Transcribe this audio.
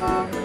Bye.